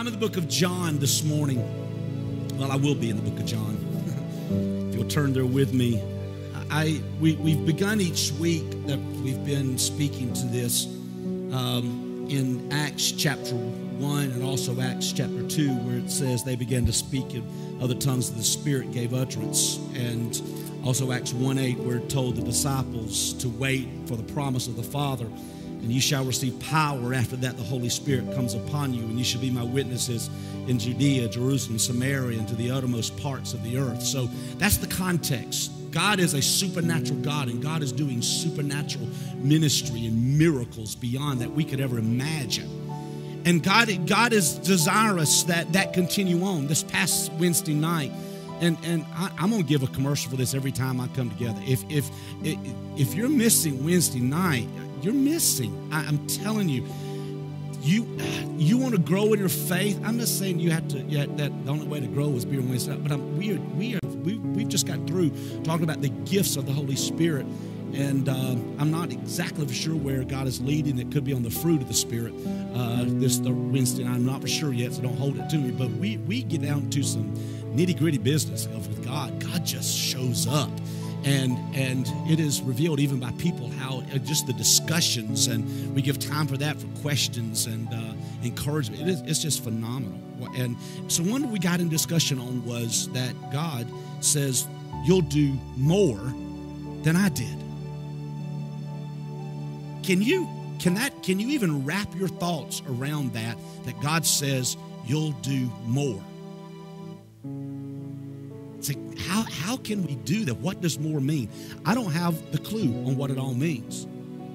I'm in the book of John this morning. Well, I will be in the book of John. if you'll turn there with me. I we, we've begun each week that we've been speaking to this um, in Acts chapter 1 and also Acts chapter 2, where it says they began to speak in other tongues that the Spirit gave utterance. And also Acts 1 8, where it told the disciples to wait for the promise of the Father and you shall receive power. After that, the Holy Spirit comes upon you, and you shall be my witnesses in Judea, Jerusalem, Samaria, and to the uttermost parts of the earth. So that's the context. God is a supernatural God, and God is doing supernatural ministry and miracles beyond that we could ever imagine. And God, God is desirous that that continue on. This past Wednesday night, and and I, am gonna give a commercial for this every time I come together. If if if you're missing Wednesday night, you're missing. I, am telling you, you you want to grow in your faith. I'm not saying you have to. Yeah, that the only way to grow is being Wednesday. But I'm, we are we are we we've just got through talking about the gifts of the Holy Spirit. And uh, I'm not exactly sure where God is leading. It could be on the fruit of the Spirit. Uh, this the Wednesday. I'm not for sure yet, so don't hold it to me. But we we get down to some nitty gritty business of with God. God just shows up and and it is revealed even by people how uh, just the discussions and we give time for that for questions and uh, encouragement. It is, it's just phenomenal. And so one we got in discussion on was that god says you'll do more than i did. Can you can that can you even wrap your thoughts around that that god says you'll do more it's like, how, how can we do that? What does more mean? I don't have the clue on what it all means.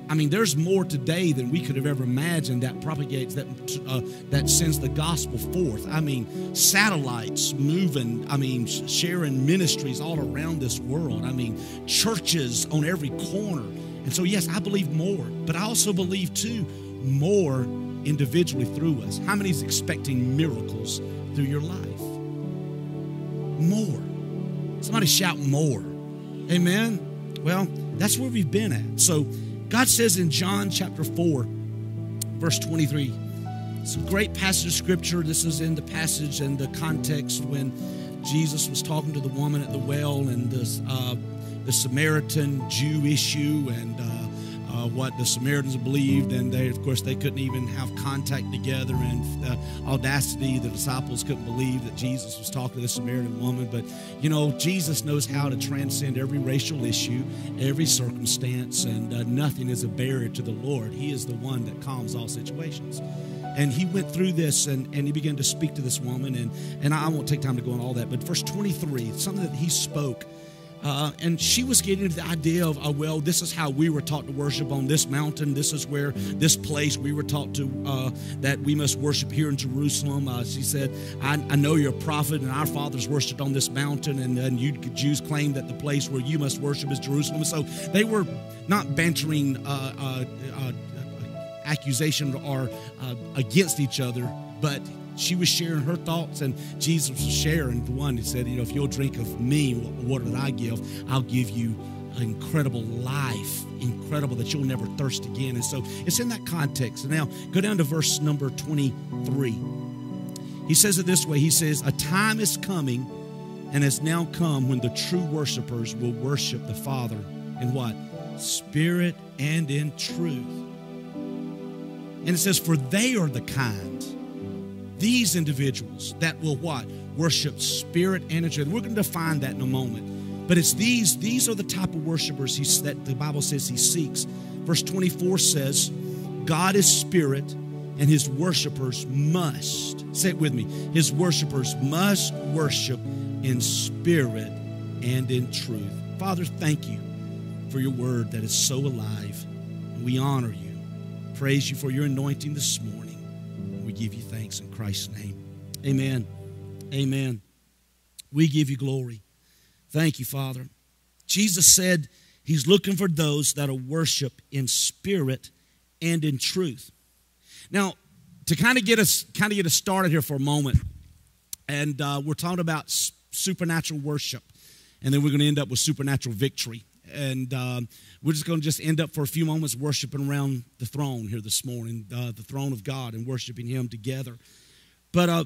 I mean, there's more today than we could have ever imagined that propagates, that, uh, that sends the gospel forth. I mean, satellites moving, I mean, sharing ministries all around this world. I mean, churches on every corner. And so, yes, I believe more, but I also believe, too, more individually through us. How many is expecting miracles through your life? More. Somebody shout more. Amen. Well, that's where we've been at. So God says in John chapter 4, verse 23, it's a great passage of scripture. This is in the passage and the context when Jesus was talking to the woman at the well and the, uh, the Samaritan Jew issue and uh, uh, what the Samaritans believed, and they, of course, they couldn't even have contact together. And the audacity, the disciples couldn't believe that Jesus was talking to the Samaritan woman. But you know, Jesus knows how to transcend every racial issue, every circumstance, and uh, nothing is a barrier to the Lord. He is the one that calms all situations and he went through this and, and he began to speak to this woman and, and i won't take time to go on all that but verse 23 something that he spoke uh, and she was getting the idea of, uh, well, this is how we were taught to worship on this mountain. This is where this place we were taught to uh, that we must worship here in Jerusalem. Uh, she said, I, I, know you're a prophet, and our fathers worshipped on this mountain, and, and you Jews claim that the place where you must worship is Jerusalem. So they were not bantering uh, uh, accusation or against each other, but she was sharing her thoughts, and Jesus was sharing the one. He said, You know, if you'll drink of me, water that I give, I'll give you an incredible life, incredible that you'll never thirst again. And so it's in that context. now go down to verse number 23. He says it this way He says, A time is coming and has now come when the true worshipers will worship the Father in what? Spirit and in truth. And it says, For they are the kind these individuals that will what? Worship spirit and truth. We're going to define that in a moment. But it's these, these are the type of worshipers he, that the Bible says he seeks. Verse 24 says, God is spirit, and his worshipers must, say it with me, his worshipers must worship in spirit and in truth. Father, thank you for your word that is so alive. We honor you. Praise you for your anointing this morning give you thanks in Christ's name. Amen. Amen. We give you glory. Thank you, Father. Jesus said he's looking for those that'll worship in spirit and in truth. Now, to kind of get us kind of get us started here for a moment, and uh, we're talking about supernatural worship, and then we're going to end up with supernatural victory and um, we're just going to just end up for a few moments worshiping around the throne here this morning, uh, the throne of God, and worshiping Him together. But uh,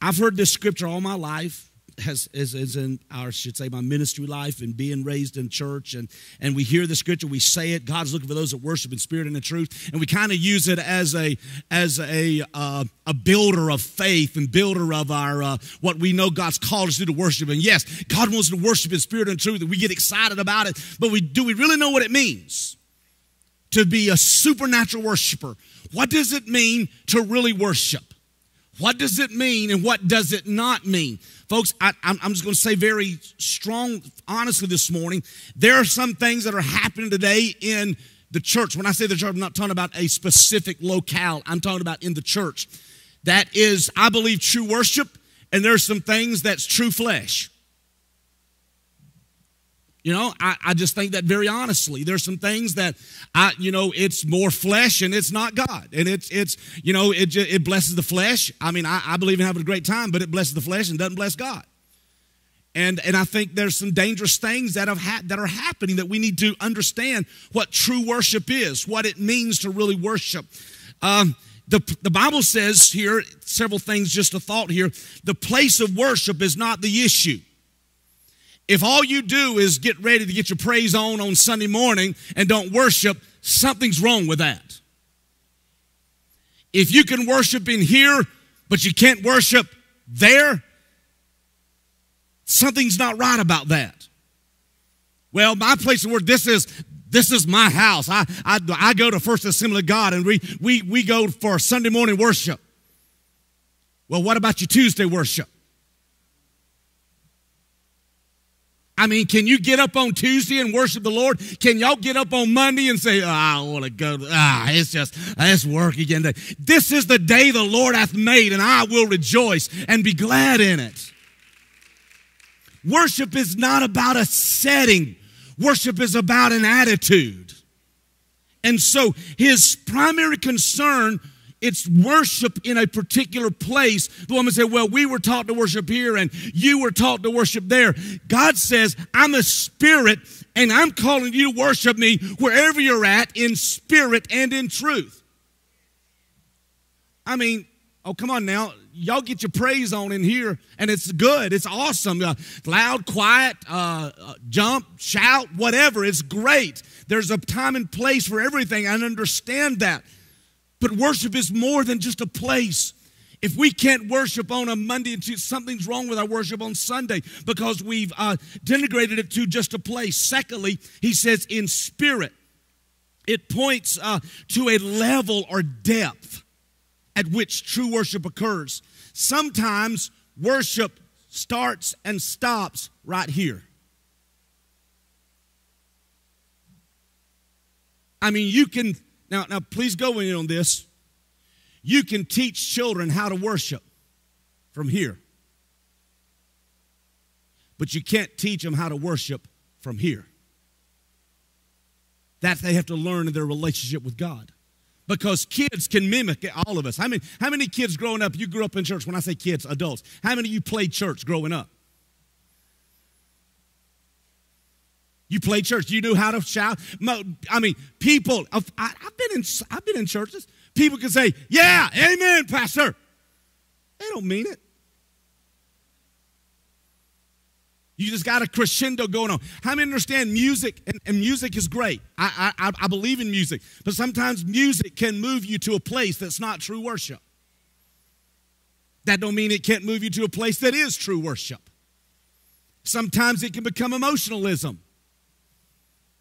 I've heard this scripture all my life has is, in our should say my ministry life and being raised in church. And and we hear the scripture we say it. God's looking for those that worship in spirit and in truth. And we kind of use it as a as a uh, a builder of faith and builder of our uh, what we know god's called us to to worship. And yes god wants to worship in spirit and truth and we get excited about it. But we do we really know what it means to be a supernatural worshiper? What does it mean to really worship what does it mean and what does it not mean? Folks, I, am just going to say very strong, honestly, this morning, there are some things that are happening today in the church. When I say the church, I'm not talking about a specific locale, I'm talking about in the church. That is, I believe, true worship, and there's some things that's true flesh. You know, I, I just think that very honestly. There's some things that I, you know, it's more flesh and it's not God. And it's, it's you know, it, it blesses the flesh. I mean, I, I believe in having a great time, but it blesses the flesh and doesn't bless God. And, and I think there's some dangerous things that, have ha- that are happening that we need to understand what true worship is, what it means to really worship. Um, the, the Bible says here, several things, just a thought here. The place of worship is not the issue. If all you do is get ready to get your praise on on Sunday morning and don't worship, something's wrong with that. If you can worship in here, but you can't worship there, something's not right about that. Well, my place of work, this is this is my house. I, I, I go to First Assembly of God and we, we, we go for Sunday morning worship. Well, what about your Tuesday worship? I mean, can you get up on Tuesday and worship the Lord? Can y'all get up on Monday and say, oh, I want to go, ah, it's just, it's work again. This is the day the Lord hath made, and I will rejoice and be glad in it. Worship is not about a setting. Worship is about an attitude. And so his primary concern it's worship in a particular place. The woman said, Well, we were taught to worship here and you were taught to worship there. God says, I'm a spirit and I'm calling you to worship me wherever you're at in spirit and in truth. I mean, oh, come on now. Y'all get your praise on in here, and it's good. It's awesome. Uh, loud, quiet, uh, uh, jump, shout, whatever. It's great. There's a time and place for everything. I understand that. But worship is more than just a place. If we can't worship on a Monday and Tuesday, something's wrong with our worship on Sunday because we've uh, denigrated it to just a place. Secondly, he says in spirit, it points uh, to a level or depth at which true worship occurs. Sometimes worship starts and stops right here. I mean, you can now, now please go in on this. You can teach children how to worship from here. But you can't teach them how to worship from here. That they have to learn in their relationship with God. Because kids can mimic all of us. How many, how many kids growing up, you grew up in church? When I say kids, adults. How many of you played church growing up? You play church. You knew how to shout. I mean, people. I, have been in. I've been in churches. People can say, "Yeah, Amen, Pastor." They don't mean it. You just got a crescendo going on. How many understand music? And, and music is great. I, I, I believe in music, but sometimes music can move you to a place that's not true worship. That don't mean it can't move you to a place that is true worship. Sometimes it can become emotionalism.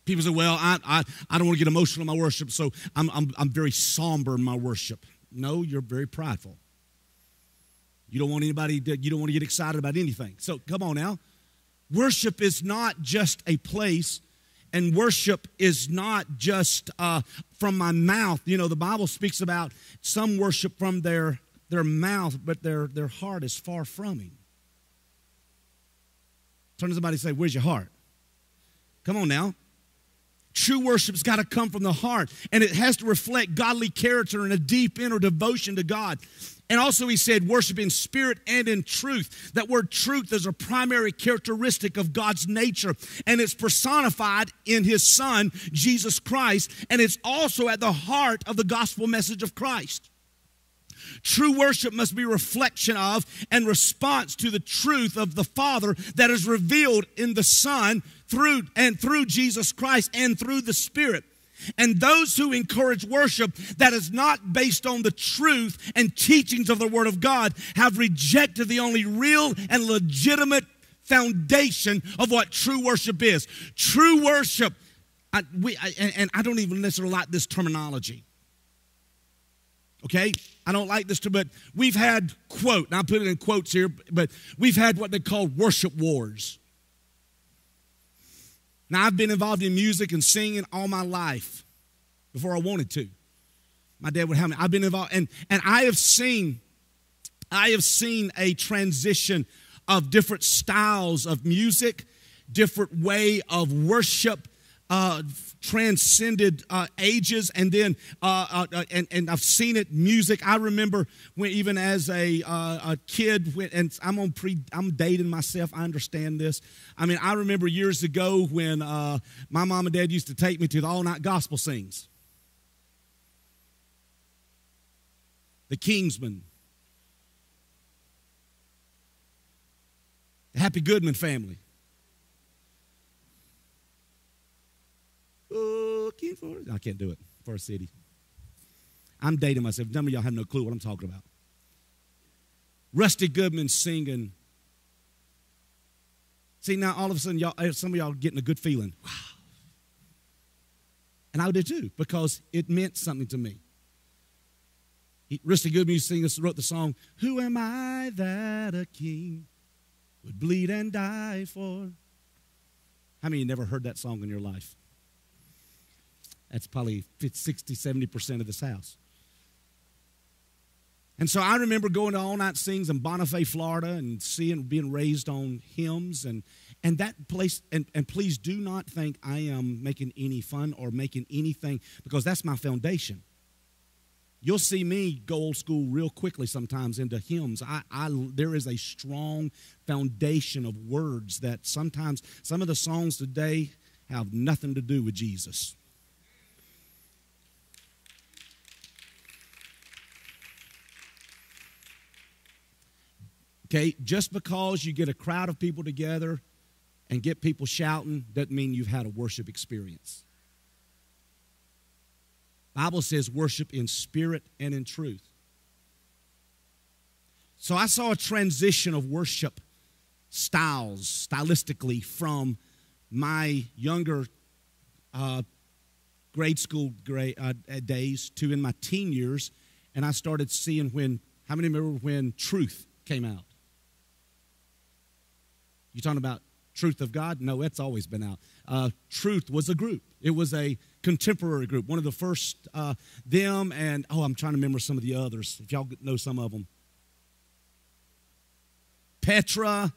People say, well, I, I, I don't want to get emotional in my worship, so I'm, I'm, I'm very somber in my worship. No, you're very prideful. You don't want anybody, to, you don't want to get excited about anything. So come on now. Worship is not just a place, and worship is not just uh, from my mouth. You know, the Bible speaks about some worship from their, their mouth, but their, their heart is far from Him. Turn to somebody and say, Where's your heart? Come on now. True worship's got to come from the heart, and it has to reflect godly character and a deep inner devotion to God. And also, he said, worship in spirit and in truth. That word truth is a primary characteristic of God's nature, and it's personified in his Son, Jesus Christ, and it's also at the heart of the gospel message of Christ. True worship must be reflection of and response to the truth of the Father that is revealed in the Son through and through Jesus Christ and through the Spirit. And those who encourage worship that is not based on the truth and teachings of the Word of God have rejected the only real and legitimate foundation of what true worship is. True worship, I, we, I, and, I don't even necessarily like this terminology. Okay? I don't like this, but we've had, quote, and I put it in quotes here, but we've had what they call worship wars. Now, I've been involved in music and singing all my life before I wanted to. My dad would have me. I've been involved, and, and I have seen, I have seen a transition of different styles of music, different way of worship, uh, transcended uh, ages and then uh, uh, uh, and, and i've seen it music. I remember when even as a, uh, a kid when, and i'm on pre i'm dating myself i understand this. I mean i remember years ago when uh, my mom and dad used to take me to the all-night gospel sings. The kingsmen. The happy goodman family looking for. I can't do it for a city. I'm dating myself. None of y'all have no clue what I'm talking about. Rusty Goodman singing. See, now all of a sudden, y'all, eh, some of y'all getting a good feeling. Wow. And I did too, because it meant something to me. He, Rusty Goodman singer wrote the song, Who am I that a king would bleed and die for? How many never heard that song in your life? That's probably 60, 70% of this house. And so I remember going to all night sings in Bonifay, Florida, and seeing being raised on hymns and and that place. And, and please do not think I am making any fun or making anything because that's my foundation. You'll see me go old school real quickly sometimes into hymns. I, I there is a strong foundation of words that sometimes some of the songs today have nothing to do with Jesus. Okay, just because you get a crowd of people together and get people shouting doesn't mean you've had a worship experience. Bible says worship in spirit and in truth. So I saw a transition of worship styles, stylistically, from my younger uh, grade school uh, days to in my teen years, and I started seeing when. How many remember when Truth came out? You talking about Truth of God? No, it's always been out. Uh, Truth was a group. It was a contemporary group. One of the first, uh, them and, oh, I'm trying to remember some of the others, if y'all know some of them. Petra.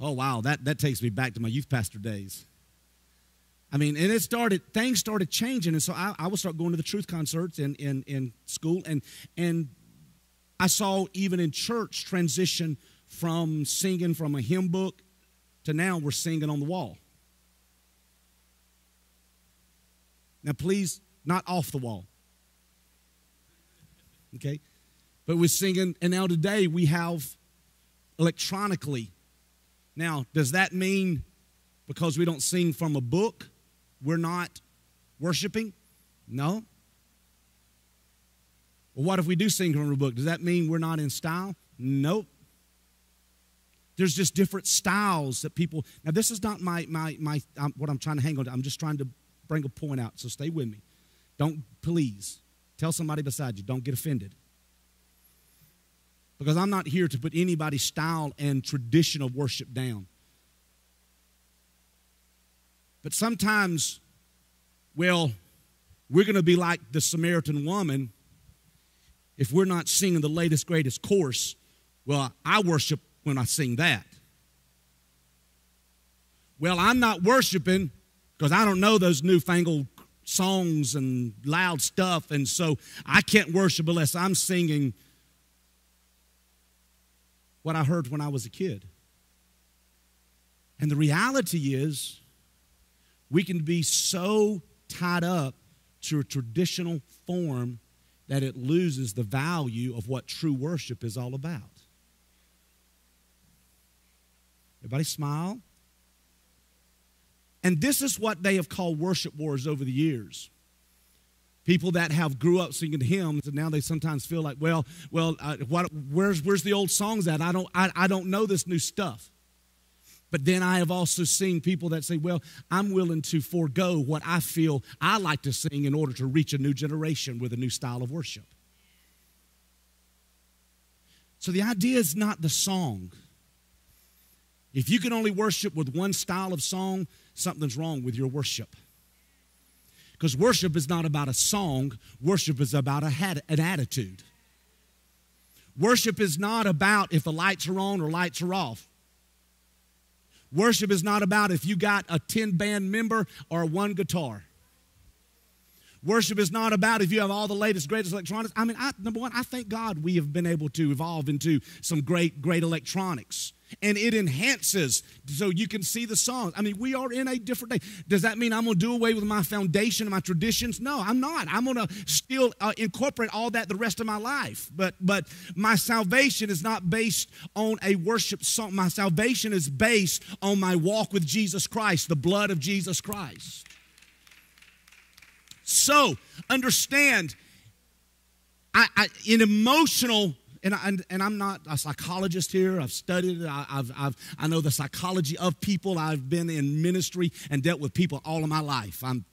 Oh, wow, that, that takes me back to my youth pastor days. I mean, and it started, things started changing. And so I, I would start going to the truth concerts in, in, in school. And, and I saw even in church transition from singing from a hymn book to now we're singing on the wall. Now, please, not off the wall. Okay? But we're singing, and now today we have electronically. Now, does that mean because we don't sing from a book, we're not worshiping? No. Well, what if we do sing from a book? Does that mean we're not in style? Nope. There's just different styles that people. Now, this is not my my my um, what I'm trying to hang on to. I'm just trying to bring a point out. So stay with me. Don't please tell somebody beside you. Don't get offended. Because I'm not here to put anybody's style and tradition of worship down. But sometimes, well, we're going to be like the Samaritan woman if we're not singing the latest, greatest course. Well, I worship when I sing that. Well, I'm not worshiping because I don't know those newfangled songs and loud stuff, and so I can't worship unless I'm singing what I heard when I was a kid. And the reality is, we can be so tied up to a traditional form that it loses the value of what true worship is all about. Everybody smile. And this is what they have called worship wars over the years. People that have grew up singing hymns and now they sometimes feel like, well, well, uh, what, where's where's the old songs at? I don't I, I don't know this new stuff. But then I have also seen people that say, well, I'm willing to forego what I feel I like to sing in order to reach a new generation with a new style of worship. So the idea is not the song. If you can only worship with one style of song, something's wrong with your worship. Because worship is not about a song, worship is about a, hat, an attitude. Worship is not about if the lights are on or lights are off. Worship is not about if you got a 10 band member or one guitar. Worship is not about if you have all the latest, greatest electronics. I mean, I, number one, I thank God we have been able to evolve into some great, great electronics and it enhances so you can see the songs. I mean, we are in a different day. Does that mean I'm going to do away with my foundation and my traditions? No, I'm not. I'm going to still uh, incorporate all that the rest of my life. But but my salvation is not based on a worship song. My salvation is based on my walk with Jesus Christ, the blood of Jesus Christ. So, understand I, I, in emotional and, I, and I'm not a psychologist here. I've studied. I, I've, I've, I know the psychology of people. I've been in ministry and dealt with people all of my life. I'm,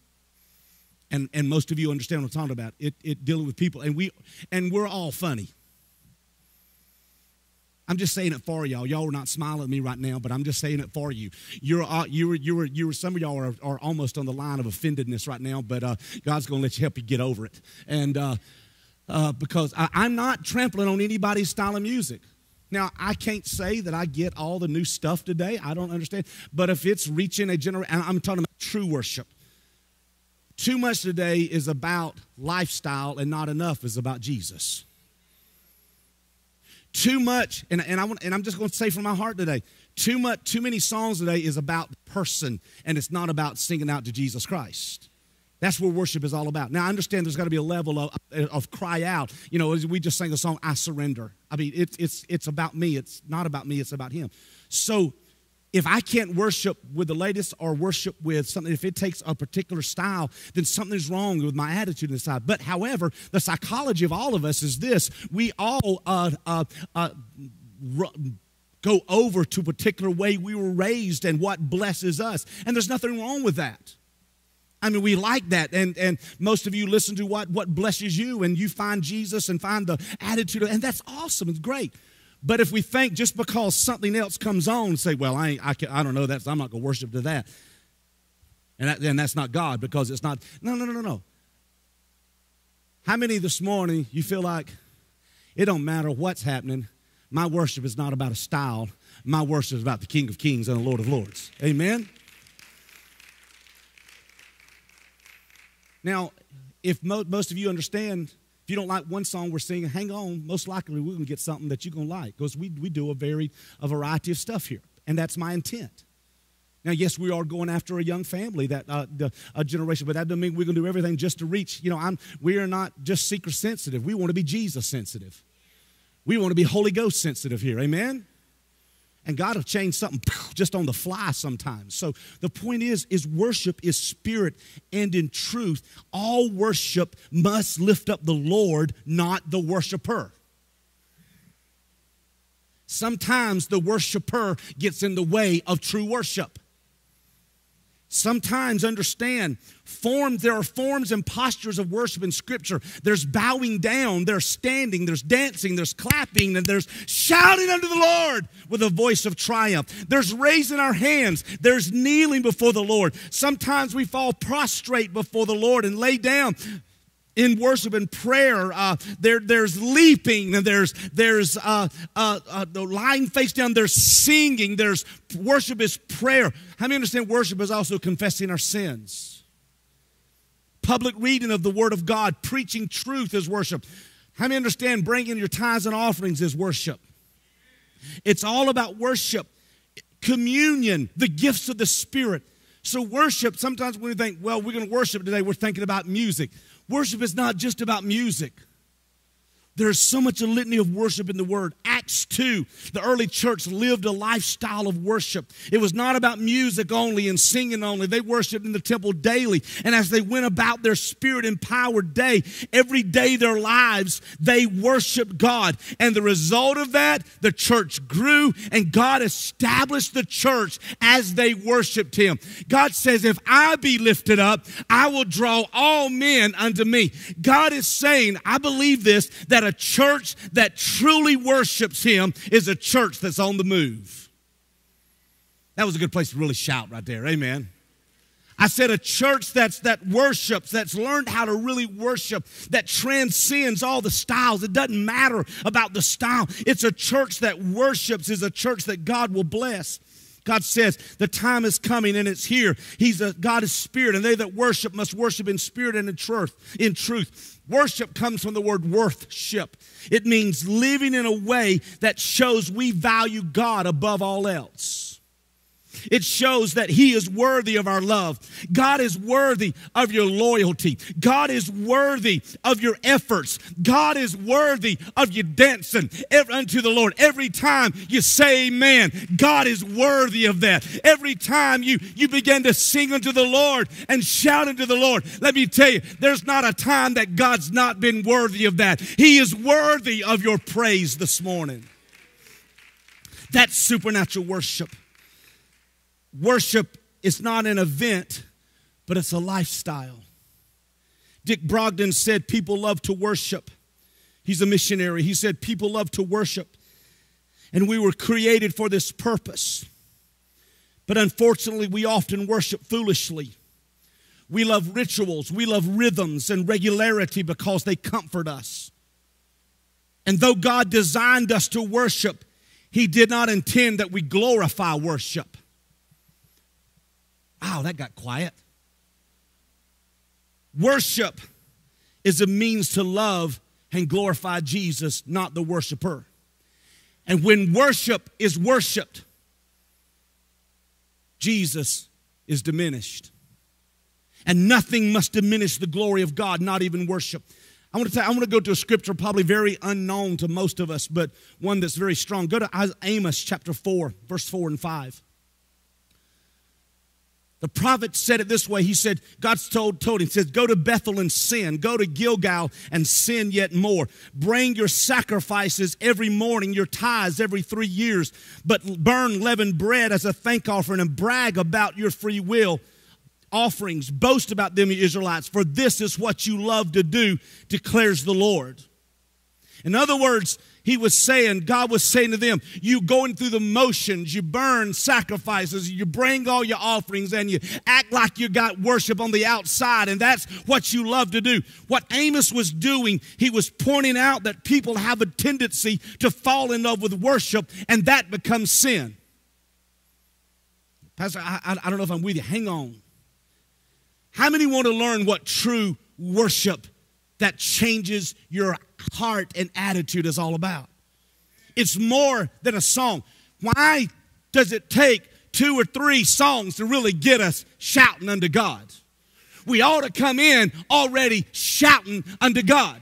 and, and most of you understand what I'm talking about. It, it dealing with people, and we and we're all funny. I'm just saying it for y'all. Y'all are not smiling at me right now, but I'm just saying it for you. You're, uh, you were, you were, you were. Some of y'all are, are almost on the line of offendedness right now, but uh, God's going to let you help you get over it. And uh, uh, because I, I'm not trampling on anybody's style of music. Now, I can't say that I get all the new stuff today. I don't understand. But if it's reaching a generation, I'm talking about true worship. Too much today is about lifestyle, and not enough is about Jesus. Too much, and, and, I want, and I'm just going to say from my heart today, too much, too many songs today is about person, and it's not about singing out to Jesus Christ. That's what worship is all about. Now, I understand there's got to be a level of, of cry out. You know, we just sang the song, I Surrender. I mean, it's, it's, it's about me. It's not about me, it's about Him. So, if I can't worship with the latest or worship with something, if it takes a particular style, then something's wrong with my attitude inside. But however, the psychology of all of us is this we all uh, uh, uh, go over to a particular way we were raised and what blesses us. And there's nothing wrong with that. I mean, we like that. And, and most of you listen to what, what blesses you, and you find Jesus and find the attitude, and that's awesome. It's great. But if we think just because something else comes on, say, well, I, I, can, I don't know that, so I'm not going to worship to that. And, that, and that's not God because it's not. No, no, no, no, no. How many this morning you feel like it don't matter what's happening? My worship is not about a style. My worship is about the King of Kings and the Lord of Lords. Amen? Now, if mo- most of you understand, if you don't like one song we're singing, hang on. Most likely we're going to get something that you're going to like because we, we do a very a variety of stuff here, and that's my intent. Now, yes, we are going after a young family, that uh, the, a generation, but that doesn't mean we're going to do everything just to reach. You know, I'm, we are not just seeker sensitive. We want to be Jesus sensitive. We want to be Holy Ghost sensitive here. Amen. And God will change something just on the fly sometimes. So the point is, is worship is spirit and in truth. All worship must lift up the Lord, not the worshiper. Sometimes the worshiper gets in the way of true worship sometimes understand forms there are forms and postures of worship in scripture. There's bowing down there's standing there's dancing there's clapping and there's shouting unto the lord with a voice of triumph. There's raising our hands there's kneeling before the lord. Sometimes we fall prostrate before the lord and lay down in worship and prayer. Uh, there, there's leaping, and there's there's uh, uh, uh, lying face down. There's singing. There's worship is prayer. How many understand worship is also confessing our sins? Public reading of the Word of God, preaching truth is worship. How many understand bringing your tithes and offerings is worship? It's all about worship, communion, the gifts of the Spirit. So, worship, sometimes when we think, well, we're going to worship today, we're thinking about music. Worship is not just about music. There's so much a litany of worship in the word Acts 2, the early church lived a lifestyle of worship. It was not about music only and singing only. They worshiped in the temple daily. And as they went about their spirit empowered day, every day their lives, they worshiped God. And the result of that, the church grew and God established the church as they worshiped Him. God says, If I be lifted up, I will draw all men unto me. God is saying, I believe this, that a church that truly worships Him is a church that's on the move. That was a good place to really shout right there. Amen. I said a church that's that worships, that's learned how to really worship, that transcends all the styles. It doesn't matter about the style. It's a church that worships, is a church that God will bless. God says the time is coming and it's here. He's a God is spirit, and they that worship must worship in spirit and in truth. In truth. Worship comes from the word worthship. It means living in a way that shows we value God above all else. It shows that He is worthy of our love. God is worthy of your loyalty. God is worthy of your efforts. God is worthy of you dancing unto the Lord. Every time you say amen, God is worthy of that. Every time you, you begin to sing unto the Lord and shout unto the Lord, let me tell you, there's not a time that God's not been worthy of that. He is worthy of your praise this morning. That's supernatural worship. Worship is not an event, but it's a lifestyle. Dick Brogden said people love to worship. He's a missionary. He said people love to worship. And we were created for this purpose. But unfortunately, we often worship foolishly. We love rituals, we love rhythms and regularity because they comfort us. And though God designed us to worship, He did not intend that we glorify worship. Wow, that got quiet. Worship is a means to love and glorify Jesus, not the worshiper. And when worship is worshiped, Jesus is diminished. And nothing must diminish the glory of God, not even worship. I want to tell, I want to go to a scripture probably very unknown to most of us, but one that's very strong. Go to Amos chapter 4, verse 4 and 5. The prophet said it this way. He said, God's told, told him, says, go to Bethel and sin. Go to Gilgal and sin yet more. Bring your sacrifices every morning, your tithes every three years, but burn leavened bread as a thank offering and brag about your free will offerings. Boast about them, you Israelites, for this is what you love to do, declares the Lord. In other words, he was saying, God was saying to them, you going through the motions, you burn sacrifices, you bring all your offerings, and you act like you got worship on the outside, and that's what you love to do. What Amos was doing, he was pointing out that people have a tendency to fall in love with worship, and that becomes sin. Pastor, I, I don't know if I'm with you. Hang on. How many want to learn what true worship that changes your heart and attitude is all about. It's more than a song. Why does it take two or three songs to really get us shouting unto God? We ought to come in already shouting unto God.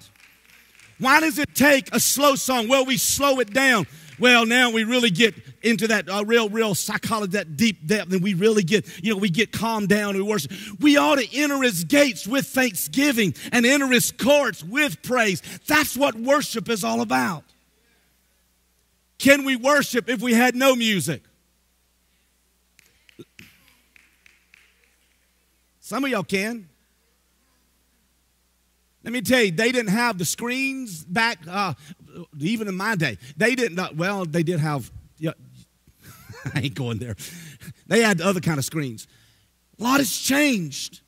Why does it take a slow song? Well, we slow it down. Well, now we really get into that uh, real, real psychology, that deep depth, and we really get, you know, we get calmed down and we worship. We ought to enter his gates with thanksgiving and enter his courts with praise. That's what worship is all about. Can we worship if we had no music? Some of y'all can. Let me tell you, they didn't have the screens back, uh, even in my day. They didn't, well, they did have I ain't going there. They had other kind of screens. A lot has changed.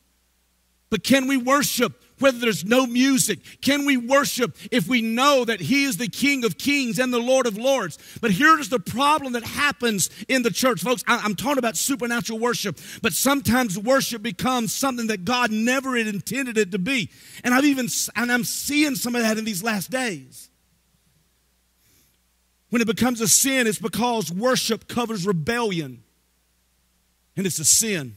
But can we worship whether there's no music? Can we worship if we know that He is the King of Kings and the Lord of Lords? But here's the problem that happens in the church, folks. I'm talking about supernatural worship, but sometimes worship becomes something that God never intended it to be. And I've even, and I'm seeing some of that in these last days. When it becomes a sin, it's because worship covers rebellion, and it's a sin.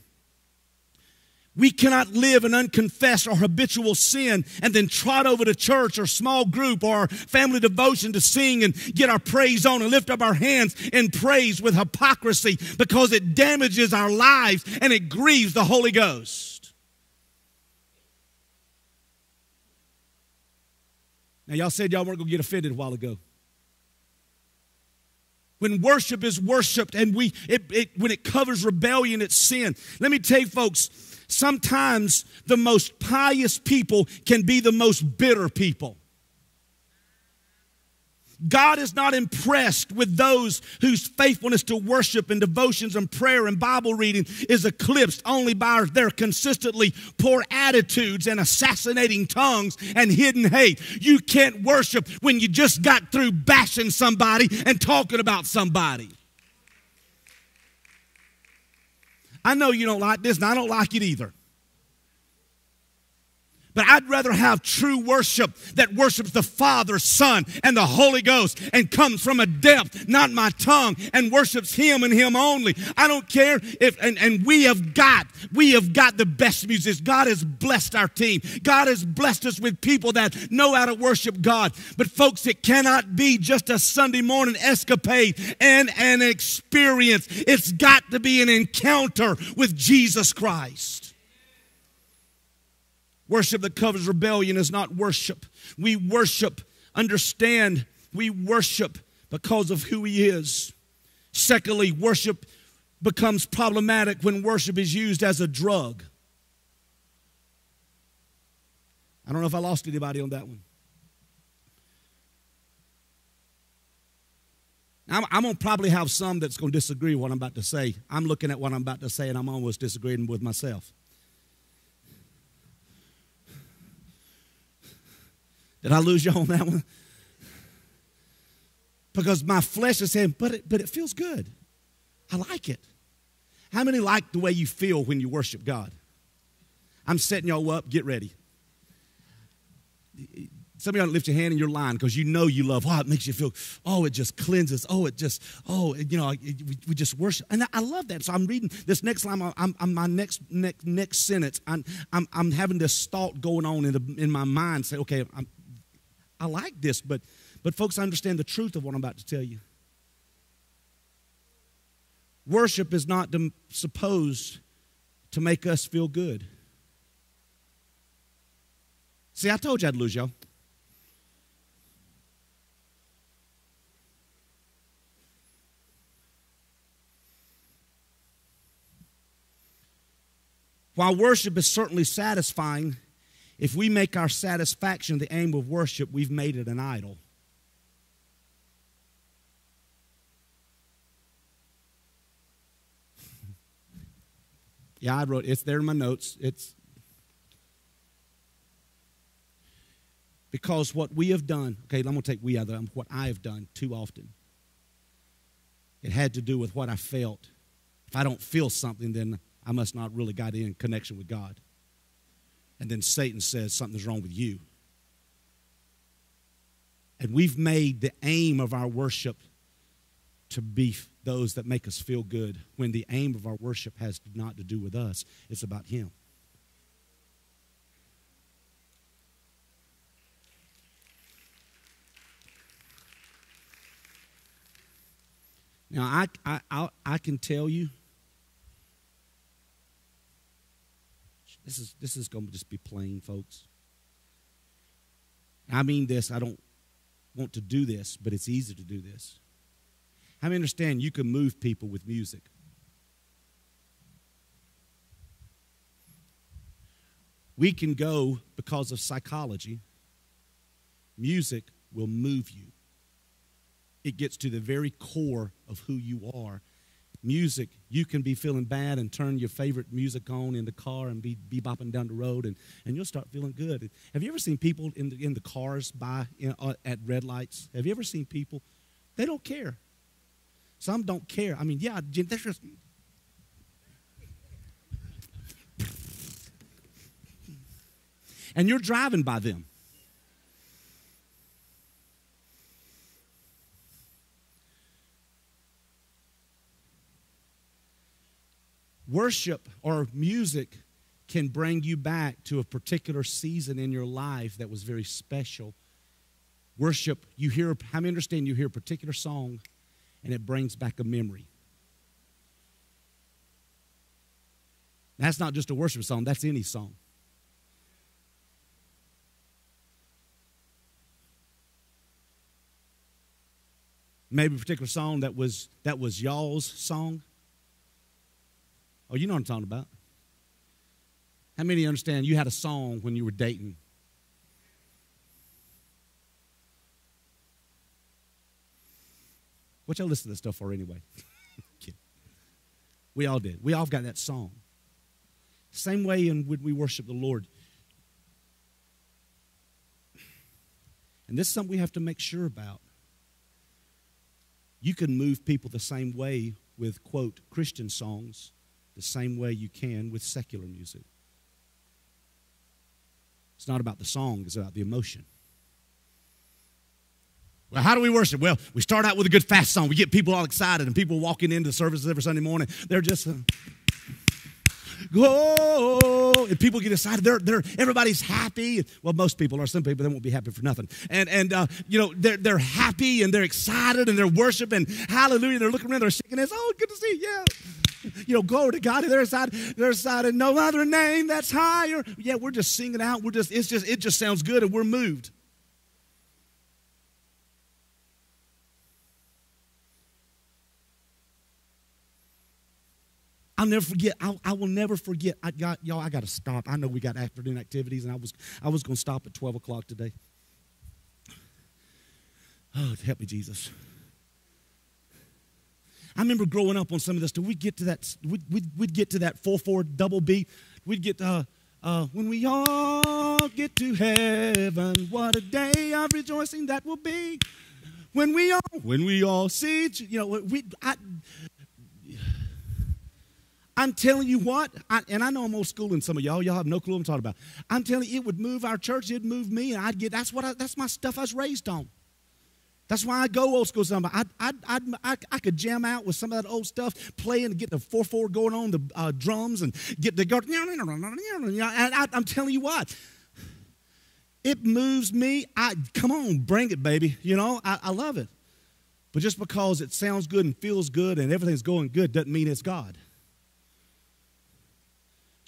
We cannot live in unconfessed or habitual sin and then trot over to church or small group or family devotion to sing and get our praise on and lift up our hands in praise with hypocrisy because it damages our lives and it grieves the Holy Ghost. Now, y'all said y'all weren't going to get offended a while ago when worship is worshiped and we it, it, when it covers rebellion it's sin let me tell you folks sometimes the most pious people can be the most bitter people. God is not impressed with those whose faithfulness to worship and devotions and prayer and Bible reading is eclipsed only by their consistently poor attitudes and assassinating tongues and hidden hate. You can't worship when you just got through bashing somebody and talking about somebody. I know you don't like this, and I don't like it either. But I'd rather have true worship that worships the Father, Son, and the Holy Ghost and comes from a depth, not my tongue, and worships Him and Him only. I don't care if, and, and we have got, we have got the best musicians. God has blessed our team. God has blessed us with people that know how to worship God. But folks, it cannot be just a Sunday morning escapade and an experience. It's got to be an encounter with Jesus Christ. Worship that covers rebellion is not worship. We worship, understand, we worship because of who He is. Secondly, worship becomes problematic when worship is used as a drug. I don't know if I lost anybody on that one. I'm, I'm going to probably have some that's going to disagree with what I'm about to say. I'm looking at what I'm about to say and I'm almost disagreeing with myself. Did I lose you on that one? Because my flesh is saying, but it, but it feels good. I like it. How many like the way you feel when you worship God? I'm setting y'all up. Get ready. Some of y'all lift your hand in your line because you know you love. Oh, it makes you feel. Oh, it just cleanses. Oh, it just. Oh, you know, we, we just worship, and I love that. So I'm reading this next line. I'm, I'm my next next next sentence. I'm I'm, I'm having this thought going on in the, in my mind. Say, okay, I'm, I like this, but, but folks, understand the truth of what I'm about to tell you. Worship is not supposed to make us feel good. See, I told you I'd lose y'all. While worship is certainly satisfying, if we make our satisfaction the aim of worship, we've made it an idol. yeah, I wrote it's there in my notes. It's because what we have done, okay, I'm going to take we other, what I have done too often. It had to do with what I felt. If I don't feel something, then I must not really got in connection with God and then Satan says something's wrong with you. And we've made the aim of our worship to be those that make us feel good when the aim of our worship has not to do with us, it's about Him. Now, I, I, I, I can tell you This is this is going to just be plain, folks. I mean this. I don't want to do this, but it's easy to do this. I understand you can move people with music? We can go because of psychology. Music will move you. It gets to the very core of who you are music, you can be feeling bad and turn your favorite music on in the car and be, be bopping down the road and, and you'll start feeling good. Have you ever seen people in the, in the cars by, in, uh, at red lights? Have you ever seen people? They don't care. Some don't care. I mean, yeah, they're just. And you're driving by them. Worship or music can bring you back to a particular season in your life that was very special. Worship, you hear, how many understand you hear a particular song and it brings back a memory? That's not just a worship song, that's any song. Maybe a particular song that was that was y'all's song. Oh, you know what I'm talking about. How many understand you had a song when you were dating? What y'all listen to this stuff for anyway? we all did. We all got that song. Same way in when we worship the Lord. And this is something we have to make sure about. You can move people the same way with, quote, Christian songs, the same way you can with secular music. It's not about the song, it's about the emotion. Well, how do we worship? Well, we start out with a good fast song. We get people all excited, and people walking into the services every Sunday morning, they're just. Uh, go and people get excited they're, they're everybody's happy well most people are some people they won't be happy for nothing and and uh, you know they're, they're happy and they're excited and they're worshiping hallelujah they're looking around they're shaking hands oh good to see you yeah you know, glory to God. They're excited. They're excited. No other name that's higher. Yeah, we're just singing out. We're just, it's just, it just sounds good and we're moved. I'll never forget. I, I will never forget. I got y'all. I got to stop. I know we got afternoon activities, and I was I was going to stop at twelve o'clock today. Oh, help me, Jesus. I remember growing up on some of this. We'd get to that. We'd, we'd, we'd get to that four four double beat. We'd get uh, uh, when we all get to heaven. What a day of rejoicing that will be. When we all when we all see you know we I, I'm telling you what, I, and I know I'm old school in some of y'all. Y'all have no clue what I'm talking about. I'm telling you, it would move our church. It'd move me, and I'd get. That's what. I, that's my stuff. I was raised on. That's why I go old school. Somebody, I, I, I, I, could jam out with some of that old stuff, playing get the four four going on the uh, drums and get the guard. And I, I'm telling you what, it moves me. I come on, bring it, baby. You know, I, I love it. But just because it sounds good and feels good and everything's going good doesn't mean it's God.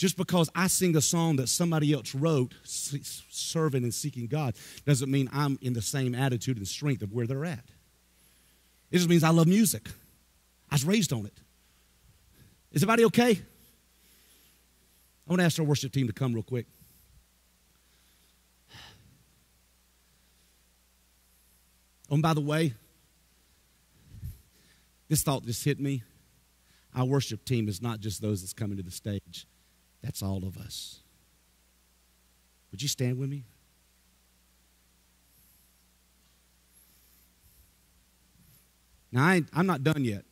Just because I sing a song that somebody else wrote, serving and seeking God, doesn't mean I'm in the same attitude and strength of where they're at. It just means I love music. I was raised on it. Is everybody okay? I want to ask our worship team to come real quick. Oh, and by the way, this thought just hit me. Our worship team is not just those that's coming to the stage. That's all of us. Would you stand with me? Now, I am not done yet.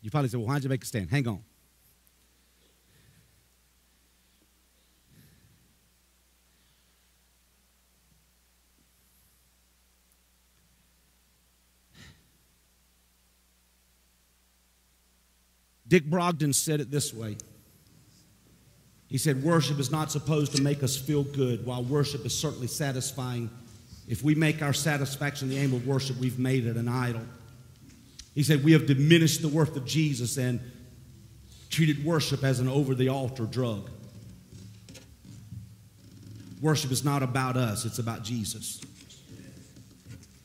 You probably said, well, why'd you make a stand? Hang on. Dick Brogden said it this way. He said, Worship is not supposed to make us feel good, while worship is certainly satisfying. If we make our satisfaction the aim of worship, we've made it an idol. He said, We have diminished the worth of Jesus and treated worship as an over the altar drug. Worship is not about us, it's about Jesus.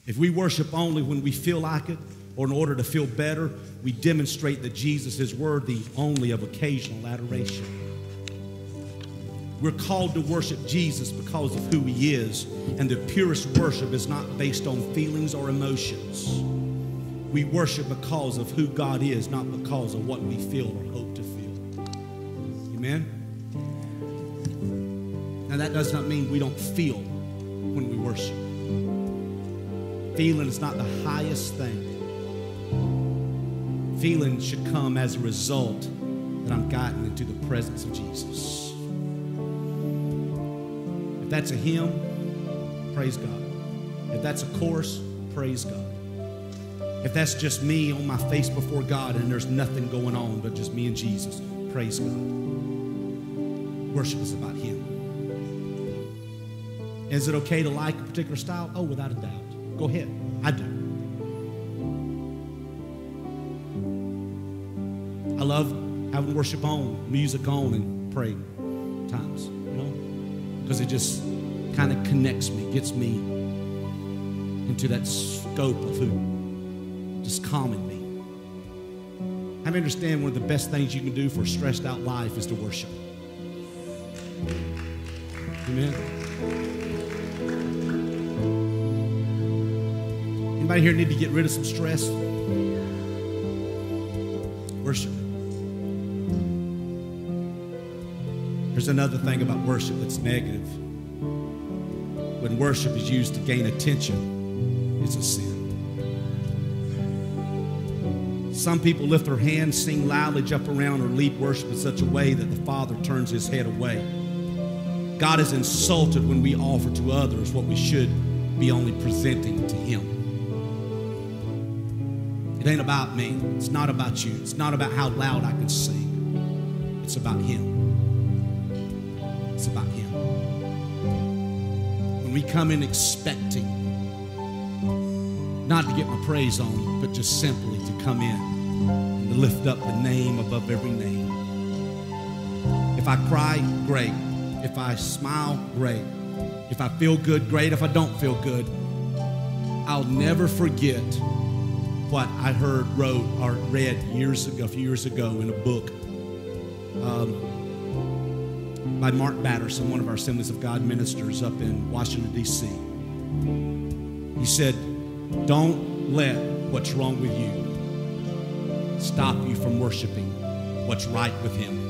If we worship only when we feel like it, or in order to feel better, we demonstrate that Jesus is worthy only of occasional adoration. We're called to worship Jesus because of who he is, and the purest worship is not based on feelings or emotions. We worship because of who God is, not because of what we feel or hope to feel. Amen? Now, that does not mean we don't feel when we worship. Feeling is not the highest thing feeling should come as a result that I'm gotten into the presence of Jesus. If that's a hymn, praise God. If that's a chorus, praise God. If that's just me on my face before God and there's nothing going on but just me and Jesus, Praise God. Worship is about Him. Is it okay to like a particular style? Oh, without a doubt. Go ahead. I do. Love having worship on, music on, and praying times, you know, because it just kind of connects me, gets me into that scope of who, just calming me. I understand one of the best things you can do for a stressed out life is to worship. Amen. Anybody here need to get rid of some stress? Worship. There's another thing about worship that's negative. When worship is used to gain attention, it's a sin. Some people lift their hands, sing loudly, jump around, or lead worship in such a way that the Father turns his head away. God is insulted when we offer to others what we should be only presenting to Him. It ain't about me. It's not about you. It's not about how loud I can sing. It's about Him. Come in expecting, not to get my praise on, but just simply to come in and to lift up the name above every name. If I cry, great. If I smile, great. If I feel good, great. If I don't feel good, I'll never forget what I heard, wrote, or read years ago, a few years ago in a book um, by Mark Batterson, one of our Assemblies of God ministers up in Washington, D.C. He said, Don't let what's wrong with you stop you from worshiping what's right with Him.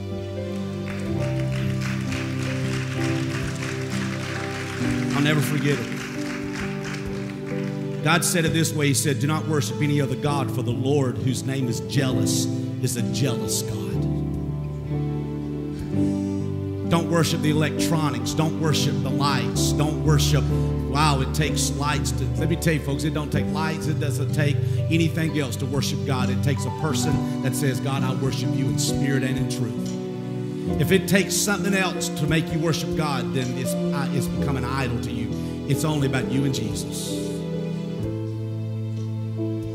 I'll never forget it. God said it this way He said, Do not worship any other God, for the Lord, whose name is jealous, is a jealous God. Don't worship the electronics. Don't worship the lights. Don't worship, wow, it takes lights to, let me tell you, folks, it don't take lights. It doesn't take anything else to worship God. It takes a person that says, God, I worship you in spirit and in truth. If it takes something else to make you worship God, then it's, it's become an idol to you. It's only about you and Jesus.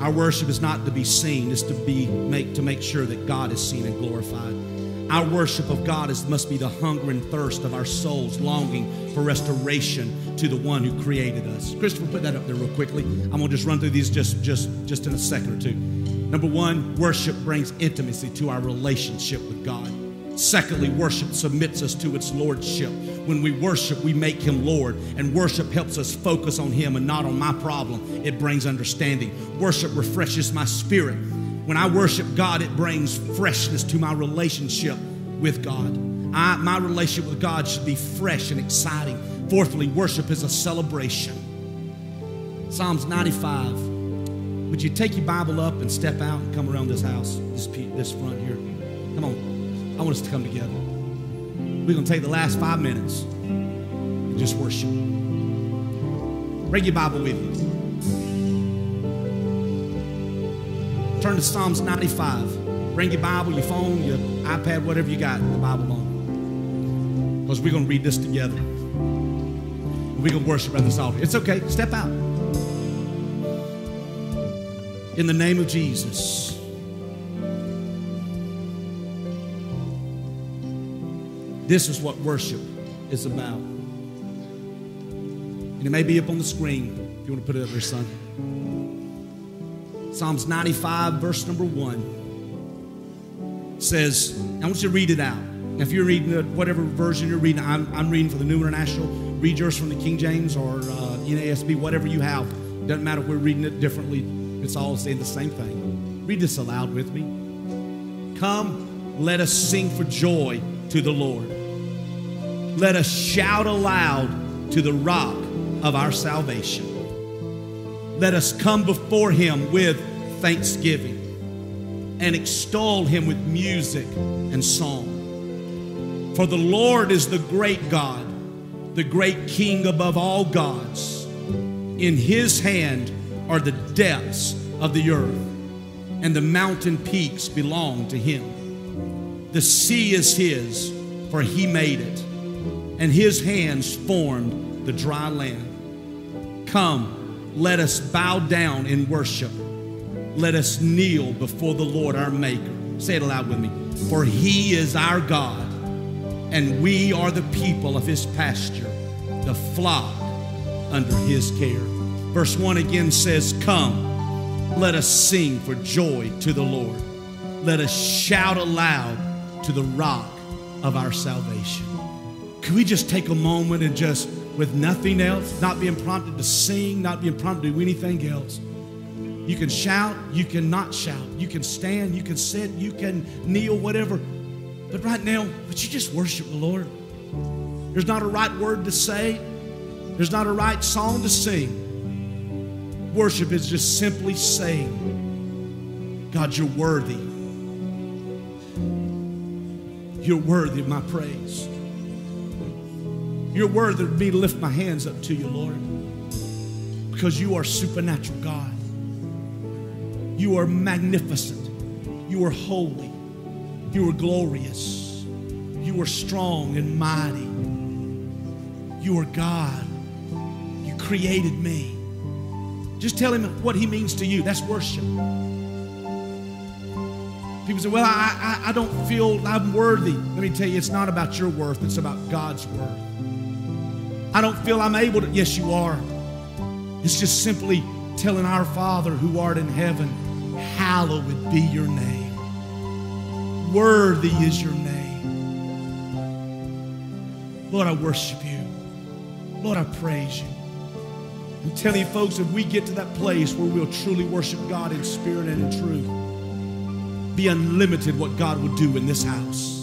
Our worship is not to be seen, it's to be make to make sure that God is seen and glorified. Our worship of God is, must be the hunger and thirst of our souls, longing for restoration to the one who created us. Christopher, put that up there real quickly. I'm gonna just run through these just just just in a second or two. Number one, worship brings intimacy to our relationship with God. Secondly, worship submits us to its lordship. When we worship, we make him Lord, and worship helps us focus on him and not on my problem. It brings understanding. Worship refreshes my spirit. When I worship God, it brings freshness to my relationship with God. I, my relationship with God should be fresh and exciting. Fourthly, worship is a celebration. Psalms 95. Would you take your Bible up and step out and come around this house, this, this front here? Come on. I want us to come together. We're going to take the last five minutes and just worship. Bring your Bible with you. Turn to Psalms 95. Bring your Bible, your phone, your iPad, whatever you got in the Bible on. Because we're going to read this together. We're going to worship at this altar. It's okay. Step out. In the name of Jesus. This is what worship is about. And it may be up on the screen if you want to put it up there, son. Psalms 95, verse number 1 says, I want you to read it out. Now, if you're reading whatever version you're reading, I'm, I'm reading for the New International. Read yours from the King James or uh, NASB, whatever you have. Doesn't matter if we're reading it differently, it's all saying the same thing. Read this aloud with me. Come, let us sing for joy to the Lord. Let us shout aloud to the rock of our salvation. Let us come before him with thanksgiving and extol him with music and song. For the Lord is the great God, the great King above all gods. In his hand are the depths of the earth, and the mountain peaks belong to him. The sea is his, for he made it, and his hands formed the dry land. Come, let us bow down in worship. Let us kneel before the Lord our Maker. Say it aloud with me. For he is our God, and we are the people of his pasture, the flock under his care. Verse 1 again says, Come, let us sing for joy to the Lord. Let us shout aloud to the rock of our salvation. Can we just take a moment and just, with nothing else, not being prompted to sing, not being prompted to do anything else? You can shout, you can not shout, you can stand, you can sit, you can kneel, whatever. But right now, would you just worship the Lord? There's not a right word to say, there's not a right song to sing. Worship is just simply saying, God, you're worthy. You're worthy of my praise. You're worthy of me to lift my hands up to you, Lord, because you are supernatural God. You are magnificent. You are holy. You are glorious. You are strong and mighty. You are God. You created me. Just tell him what he means to you. That's worship. People say, Well, I, I, I don't feel I'm worthy. Let me tell you, it's not about your worth, it's about God's worth. I don't feel I'm able to. Yes, you are. It's just simply telling our Father who art in heaven, hallowed be your name. Worthy is your name. Lord, I worship you. Lord, I praise you. I'm telling you, folks, if we get to that place where we'll truly worship God in spirit and in truth, be unlimited what God will do in this house.